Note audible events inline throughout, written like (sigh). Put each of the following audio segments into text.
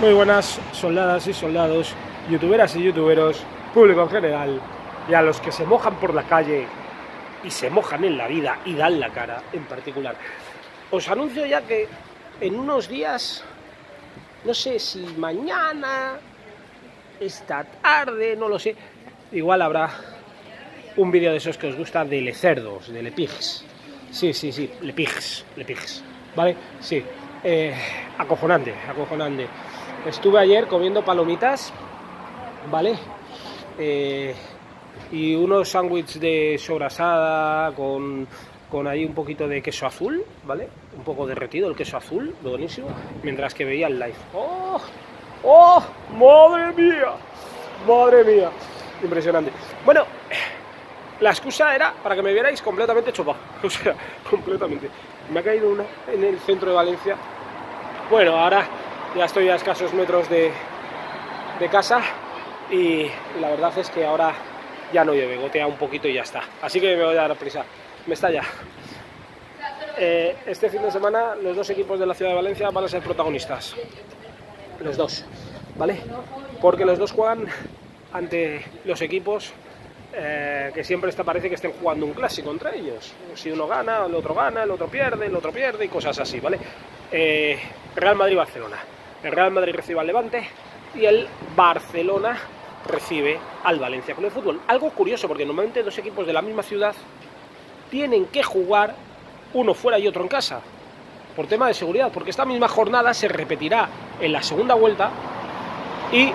Muy buenas soldadas y soldados, youtuberas y youtuberos, público en general, y a los que se mojan por la calle y se mojan en la vida y dan la cara en particular. Os anuncio ya que en unos días, no sé si mañana, esta tarde, no lo sé, igual habrá un vídeo de esos que os gusta de lecerdos, de lepigs. Sí, sí, sí, lepigs, lepigs. ¿Vale? Sí. Eh, acojonante, acojonante. Estuve ayer comiendo palomitas, ¿vale? Eh, y unos sándwiches de sobrasada con, con ahí un poquito de queso azul, ¿vale? Un poco derretido el queso azul, buenísimo, mientras que veía el live. ¡Oh! ¡Oh! ¡Madre mía! ¡Madre mía! Impresionante. Bueno, la excusa era para que me vierais completamente chopa. (laughs) O sea, completamente. Me ha caído una en el centro de Valencia. Bueno, ahora ya estoy a escasos metros de, de casa y la verdad es que ahora ya no llueve, gotea un poquito y ya está. Así que me voy a dar prisa. Me está ya. Eh, este fin de semana los dos equipos de la ciudad de Valencia van a ser protagonistas. Los dos, ¿vale? Porque los dos juegan ante los equipos eh, que siempre está, parece que estén jugando un clásico entre ellos. Si uno gana, el otro gana, el otro pierde, el otro pierde y cosas así, ¿vale? Eh, Real Madrid-Barcelona. El Real Madrid recibe al Levante y el Barcelona recibe al Valencia con el fútbol. Algo curioso, porque normalmente dos equipos de la misma ciudad tienen que jugar uno fuera y otro en casa, por tema de seguridad, porque esta misma jornada se repetirá en la segunda vuelta y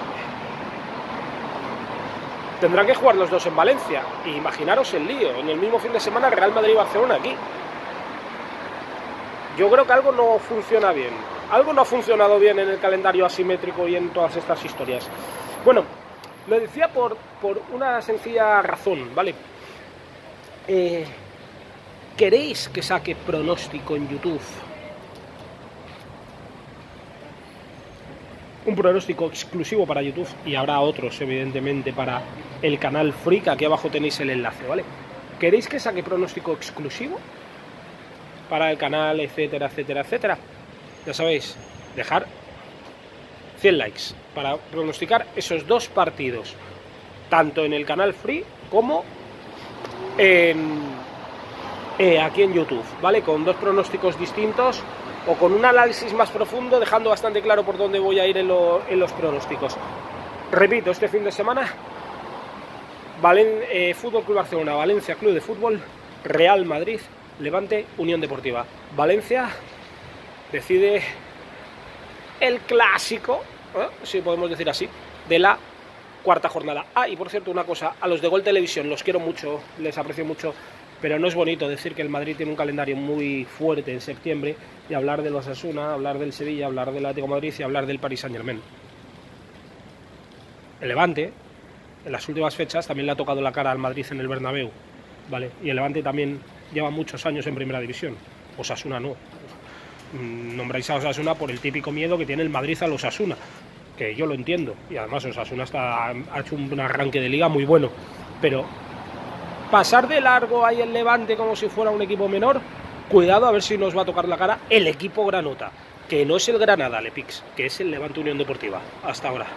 tendrán que jugar los dos en Valencia. imaginaros el lío, en el mismo fin de semana Real Madrid-Barcelona aquí. Yo creo que algo no funciona bien algo no ha funcionado bien en el calendario asimétrico y en todas estas historias. Bueno, lo decía por, por una sencilla razón, ¿vale? Eh, ¿Queréis que saque pronóstico en YouTube? Un pronóstico exclusivo para YouTube y habrá otros, evidentemente, para el canal Freak. Aquí abajo tenéis el enlace, ¿vale? ¿Queréis que saque pronóstico exclusivo? Para el canal, etcétera, etcétera, etcétera ya sabéis, dejar 100 likes para pronosticar esos dos partidos, tanto en el canal Free como en, eh, aquí en YouTube, ¿vale? Con dos pronósticos distintos o con un análisis más profundo, dejando bastante claro por dónde voy a ir en, los pronósticos. Repito, este fin de semana, Valen, eh, Fútbol Club Barcelona, Valencia Club de Fútbol, Real Madrid, Levante, Unión Deportiva. Valencia decide el clásico, ¿eh? si podemos decir así, de la cuarta jornada. Ah, y por cierto, una cosa, a los de Gol Televisión los quiero mucho, les aprecio mucho, pero no es bonito decir que el Madrid tiene un calendario muy fuerte en septiembre y hablar de los Asuna, hablar del Sevilla, hablar del Atlético Madrid y hablar del Paris Saint Germain. El Levante, en las últimas fechas, también le ha tocado la cara al Madrid en el Bernabéu, ¿vale? Y el Levante también lleva muchos años en Primera División. Osasuna no. Nombráis a Osasuna por el típico miedo que tiene el Madrid a los Osasuna, que yo lo entiendo, y además Osasuna está, ha hecho un arranque de liga muy bueno, pero pasar de largo ahí el Levante como si fuera un equipo menor, cuidado a ver si nos va a tocar la cara el equipo Granota, que no es el Granada, Lepix, que es el Levante Unión Deportiva, hasta ahora.